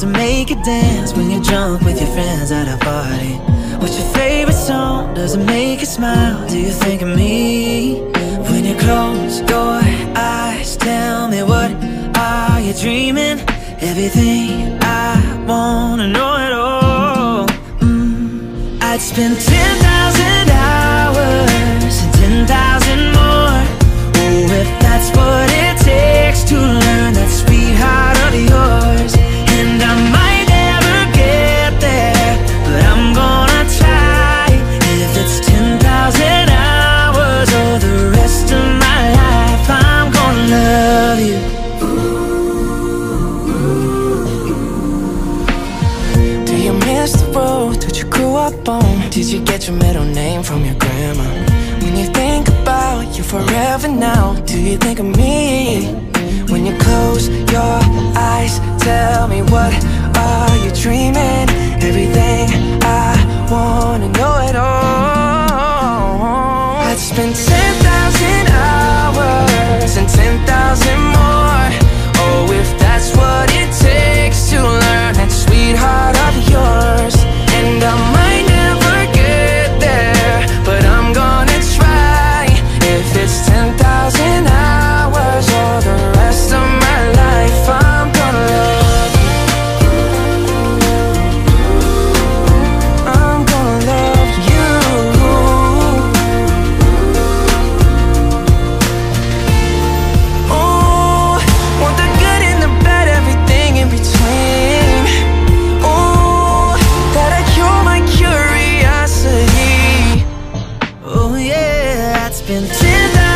Does it make you dance when you're drunk with your friends at a party? What's your favorite song? Does it make you smile? Do you think of me? When you close your eyes, tell me what are you dreaming? Everything I wanna know it all. Mm, I'd spend 10,000 up on Did you get your middle name from your grandma? When you think about you forever now Do you think of me? When you close your eyes Tell me what are you dreaming? Everything I wanna know it all I'd spend 10,000 hours And 10,000 into the